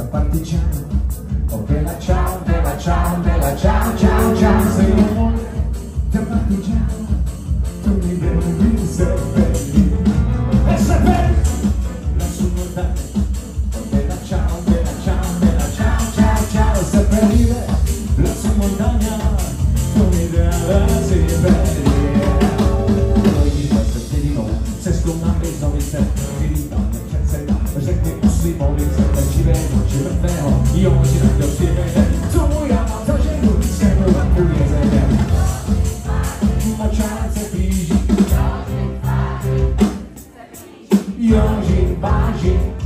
da partigiano. Oh bella ciao bella ciao bella ciao ciao ciao sei un amore da partigiano. Tu mi devi seppellire e seppellire la sua oh bella ciao bella ciao bella ciao ciao ciao seppellire la sua montagna tu mi devi seppellire poi mi fa seppellino se scommare sono il seppellino 随风凌乱，起飞，起飞，飞好，一往无前，就起飞。总要冒点险，勇敢，不言代价。冒险，谁规定？一往无前，谁规定？一往无前。